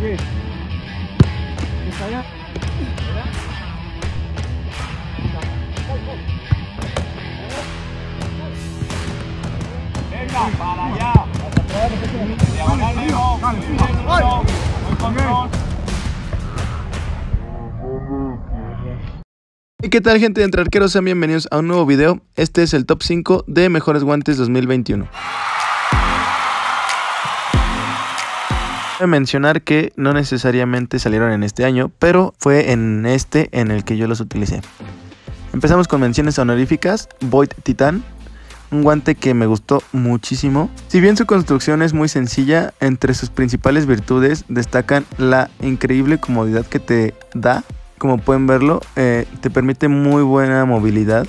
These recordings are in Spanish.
¿Qué? ¿Está allá? ¿Y qué tal gente de Entre Arqueros? Sean bienvenidos a un nuevo video. Este es el top 5 de mejores guantes 2021. A mencionar que no necesariamente salieron en este año, pero fue en este en el que yo los utilicé. Empezamos con menciones honoríficas, Void Titan, un guante que me gustó muchísimo. Si bien su construcción es muy sencilla, entre sus principales virtudes destacan la increíble comodidad que te da. Como pueden verlo, eh, te permite muy buena movilidad.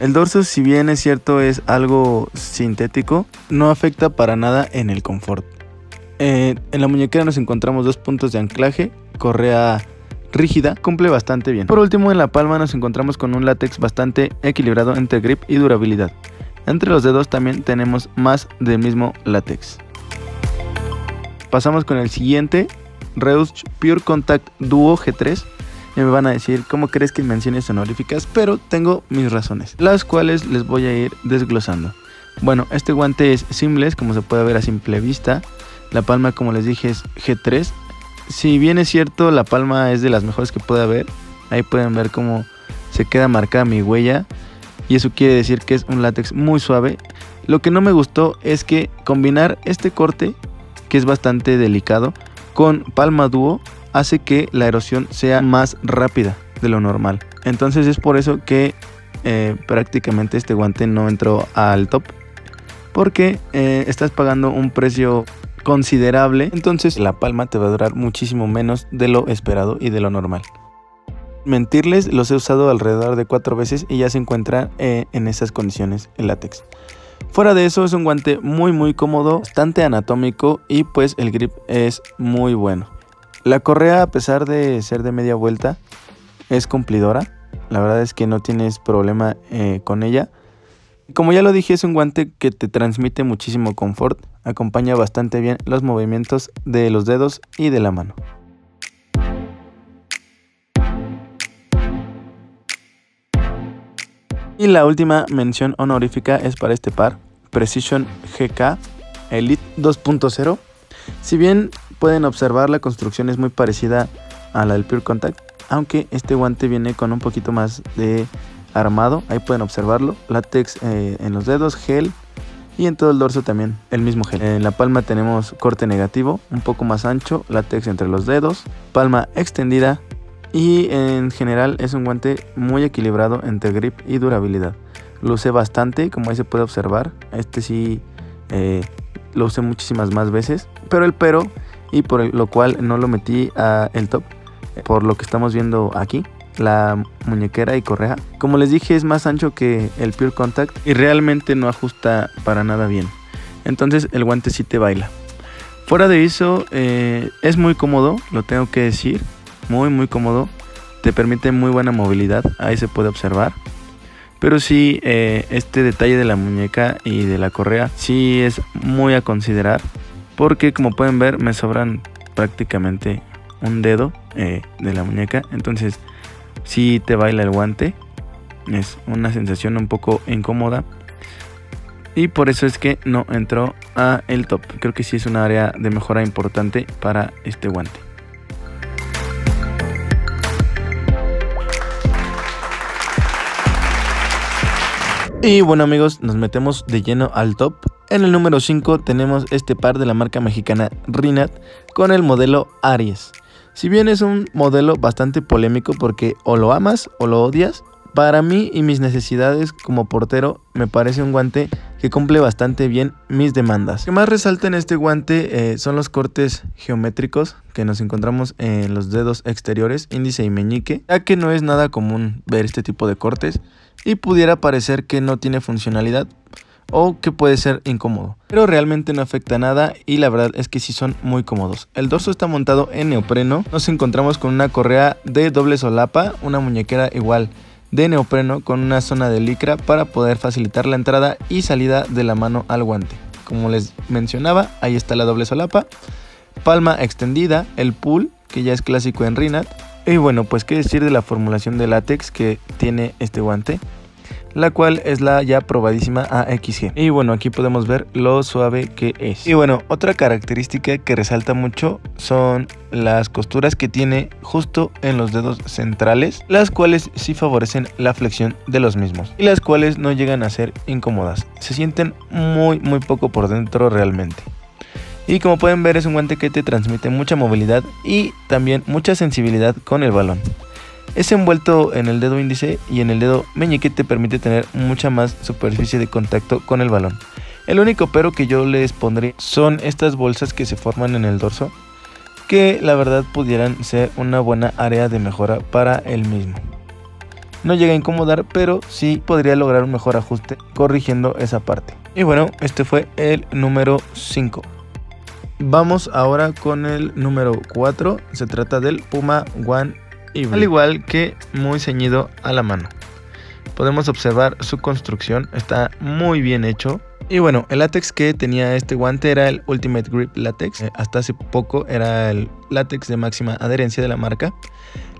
El dorso, si bien es cierto es algo sintético, no afecta para nada en el confort. Eh, en la muñequera nos encontramos dos puntos de anclaje, correa rígida, cumple bastante bien. Por último, en la palma nos encontramos con un látex bastante equilibrado entre grip y durabilidad. Entre los dedos también tenemos más del mismo látex. Pasamos con el siguiente, Reus Pure Contact Duo G3. Y me van a decir cómo crees que menciones honoríficas, pero tengo mis razones, las cuales les voy a ir desglosando. Bueno, este guante es seamless, como se puede ver a simple vista. La palma, como les dije, es G3. Si bien es cierto, la palma es de las mejores que puede haber. Ahí pueden ver cómo se queda marcada mi huella. Y eso quiere decir que es un látex muy suave. Lo que no me gustó es que combinar este corte, que es bastante delicado, con palma dúo hace que la erosión sea más rápida de lo normal. Entonces es por eso que eh, prácticamente este guante no entró al top. Porque eh, estás pagando un precio considerable. Entonces la palma te va a durar muchísimo menos de lo esperado y de lo normal. Mentirles, los he usado alrededor de cuatro veces y ya se encuentra eh, en esas condiciones el látex. Fuera de eso es un guante muy muy cómodo, bastante anatómico y pues el grip es muy bueno. La correa a pesar de ser de media vuelta es cumplidora, la verdad es que no tienes problema eh, con ella. Como ya lo dije es un guante que te transmite muchísimo confort, acompaña bastante bien los movimientos de los dedos y de la mano. Y la última mención honorífica es para este par, Precision GK Elite 2.0. Si bien pueden observar la construcción es muy parecida a la del Pure Contact, aunque este guante viene con un poquito más de armado, ahí pueden observarlo, látex eh, en los dedos, gel y en todo el dorso también el mismo gel. En la palma tenemos corte negativo, un poco más ancho, látex entre los dedos, palma extendida y en general es un guante muy equilibrado entre grip y durabilidad. Lo usé bastante, como ahí se puede observar. Este sí eh, lo usé muchísimas más veces. Pero el pero, y por lo cual no lo metí a el top, por lo que estamos viendo aquí, la muñequera y correa. Como les dije, es más ancho que el Pure Contact y realmente no ajusta para nada bien. Entonces el guante sí te baila. Fuera de eso, eh, es muy cómodo, lo tengo que decir. Muy, muy cómodo. Te permite muy buena movilidad, ahí se puede observar. Pero sí, eh, este detalle de la muñeca y de la correa sí es muy a considerar. Porque como pueden ver me sobran prácticamente un dedo eh, de la muñeca. Entonces sí te baila el guante. Es una sensación un poco incómoda. Y por eso es que no entró a el top. Creo que sí es un área de mejora importante para este guante. Y bueno amigos, nos metemos de lleno al top. En el número 5 tenemos este par de la marca mexicana Rinat con el modelo Aries. Si bien es un modelo bastante polémico porque o lo amas o lo odias, para mí y mis necesidades como portero me parece un guante que cumple bastante bien mis demandas. Lo que más resalta en este guante eh, son los cortes geométricos que nos encontramos en los dedos exteriores, índice y meñique, ya que no es nada común ver este tipo de cortes y pudiera parecer que no tiene funcionalidad o que puede ser incómodo. Pero realmente no afecta nada y la verdad es que sí son muy cómodos. El dorso está montado en neopreno, nos encontramos con una correa de doble solapa, una muñequera igual de neopreno con una zona de licra para poder facilitar la entrada y salida de la mano al guante. Como les mencionaba, ahí está la doble solapa. palma extendida, el pull, que ya es clásico en Rinat. Y bueno, pues qué decir de la formulación de látex que tiene este guante la cual es la ya probadísima AXG. Y bueno, aquí podemos ver lo suave que es. Y bueno, otra característica que resalta mucho son las costuras que tiene justo en los dedos centrales, las cuales sí favorecen la flexión de los mismos y las cuales no llegan a ser incómodas. Se sienten muy muy poco por dentro realmente. Y como pueden ver es un guante que te transmite mucha movilidad y también mucha sensibilidad con el balón. Ese envuelto en el dedo índice y en el dedo meñique te permite tener mucha más superficie de contacto con el balón. El único pero que yo les pondré son estas bolsas que se forman en el dorso, que la verdad pudieran ser una buena área de mejora para el mismo. No llega a incomodar, pero sí podría lograr un mejor ajuste corrigiendo esa parte. Y bueno, este fue el número 5. Vamos ahora con el número 4. Se trata del Puma One al igual que muy ceñido a la mano. Podemos observar su construcción, está muy bien hecho. Y bueno, el látex que tenía este guante era el Ultimate Grip Latex. Eh, hasta hace poco era el látex de máxima adherencia de la marca.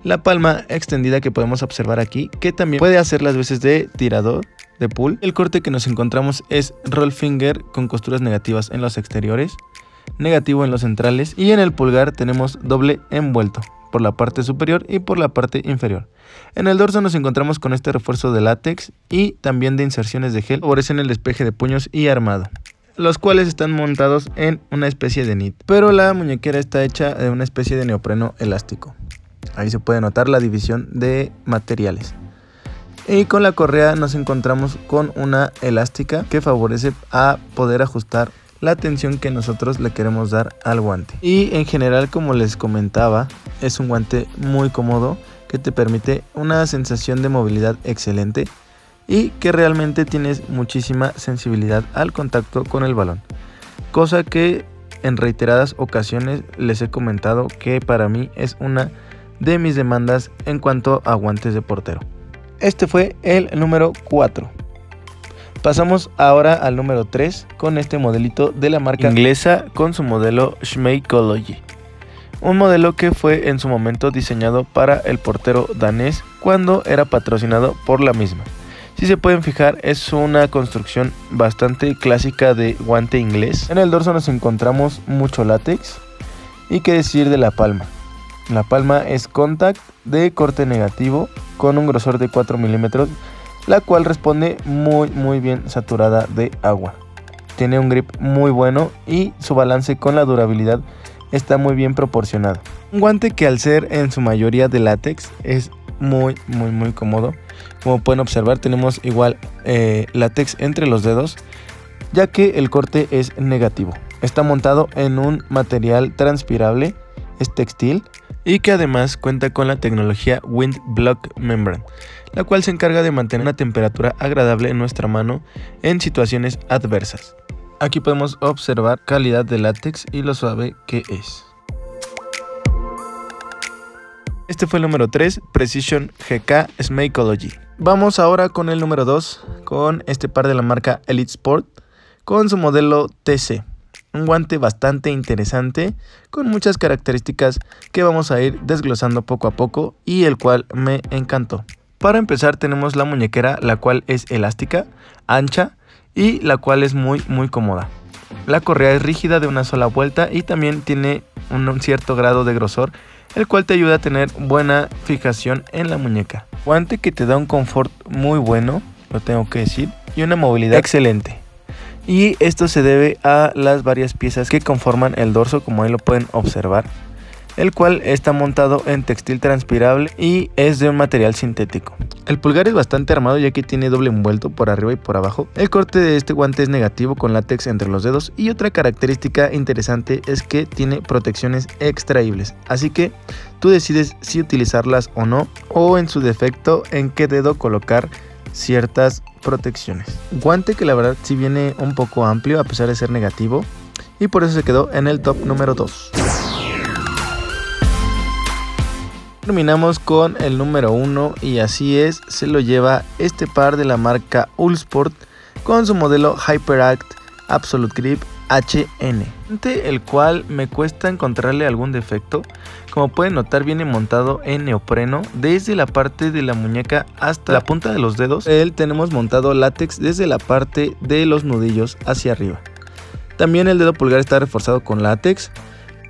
La palma extendida que podemos observar aquí, que también puede hacer las veces de tirador de pull. El corte que nos encontramos es roll finger con costuras negativas en los exteriores, negativo en los centrales y en el pulgar tenemos doble envuelto por la parte superior y por la parte inferior. En el dorso nos encontramos con este refuerzo de látex y también de inserciones de gel favorecen el despeje de puños y armado los cuales están montados en una especie de knit, pero la muñequera está hecha de una especie de neopreno elástico. Ahí se puede notar la división de materiales. Y con la correa nos encontramos con una elástica que favorece a poder ajustar la atención que nosotros le queremos dar al guante. Y en general, como les comentaba, es un guante muy cómodo que te permite una sensación de movilidad excelente y que realmente tienes muchísima sensibilidad al contacto con el balón. Cosa que en reiteradas ocasiones les he comentado que para mí es una de mis demandas en cuanto a guantes de portero. Este fue el número 4. Pasamos ahora al número 3 con este modelito de la marca inglesa con su modelo Schmeikology. Un modelo que fue en su momento diseñado para el portero danés cuando era patrocinado por la misma. Si se pueden fijar es una construcción bastante clásica de guante inglés. En el dorso nos encontramos mucho látex y qué decir de la palma. La palma es contact de corte negativo con un grosor de 4 milímetros la cual responde muy muy bien saturada de agua. Tiene un grip muy bueno y su balance con la durabilidad está muy bien proporcionado. Un guante que al ser en su mayoría de látex es muy muy muy cómodo. Como pueden observar tenemos igual eh, látex entre los dedos ya que el corte es negativo. Está montado en un material transpirable, es textil y que además cuenta con la tecnología Wind Block Membrane, la cual se encarga de mantener una temperatura agradable en nuestra mano en situaciones adversas. Aquí podemos observar calidad de látex y lo suave que es. Este fue el número 3, Precision GK Smakeology. Vamos ahora con el número 2, con este par de la marca Elite Sport, con su modelo TC. Un guante bastante interesante con muchas características que vamos a ir desglosando poco a poco y el cual me encantó. Para empezar tenemos la muñequera la cual es elástica, ancha y la cual es muy muy cómoda. La correa es rígida de una sola vuelta y también tiene un cierto grado de grosor el cual te ayuda a tener buena fijación en la muñeca. Guante que te da un confort muy bueno, lo tengo que decir, y una movilidad excelente y esto se debe a las varias piezas que conforman el dorso como ahí lo pueden observar el cual está montado en textil transpirable y es de un material sintético. El pulgar es bastante armado ya que tiene doble envuelto por arriba y por abajo. El corte de este guante es negativo con látex entre los dedos y otra característica interesante es que tiene protecciones extraíbles, así que tú decides si utilizarlas o no o en su defecto en qué dedo colocar ciertas protecciones. Guante que la verdad sí viene un poco amplio a pesar de ser negativo y por eso se quedó en el top número 2. Terminamos con el número 1 y así es, se lo lleva este par de la marca Ulsport con su modelo HyperAct Absolute Grip HN, el cual me cuesta encontrarle algún defecto. Como pueden notar viene montado en neopreno desde la parte de la muñeca hasta la punta de los dedos. Él tenemos montado látex desde la parte de los nudillos hacia arriba. También el dedo pulgar está reforzado con látex.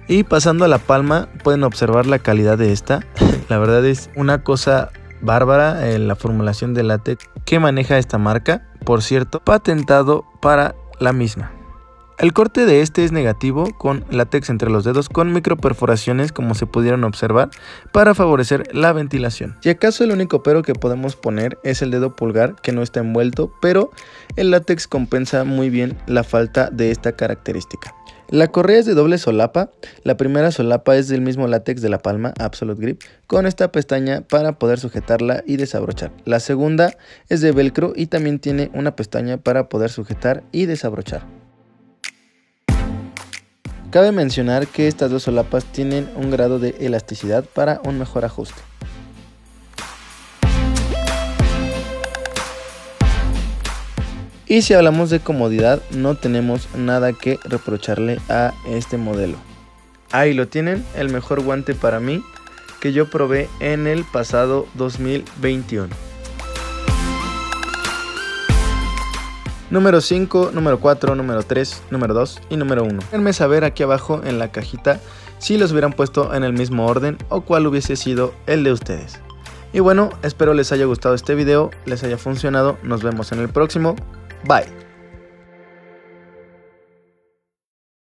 Y pasando a la palma pueden observar la calidad de esta. la verdad es una cosa bárbara en la formulación de látex que maneja esta marca. Por cierto, patentado para la misma. El corte de este es negativo con látex entre los dedos con microperforaciones como se pudieron observar para favorecer la ventilación. Si acaso el único pero que podemos poner es el dedo pulgar que no está envuelto, pero el látex compensa muy bien la falta de esta característica. La correa es de doble solapa, la primera solapa es del mismo látex de la palma Absolute Grip con esta pestaña para poder sujetarla y desabrochar. La segunda es de velcro y también tiene una pestaña para poder sujetar y desabrochar. Cabe mencionar que estas dos solapas tienen un grado de elasticidad para un mejor ajuste. Y si hablamos de comodidad, no tenemos nada que reprocharle a este modelo. Ahí lo tienen, el mejor guante para mí que yo probé en el pasado 2021. Número 5, número 4, número 3, número 2 y número 1. Déjenme saber aquí abajo en la cajita si los hubieran puesto en el mismo orden o cuál hubiese sido el de ustedes. Y bueno, espero les haya gustado este video, les haya funcionado, nos vemos en el próximo, bye.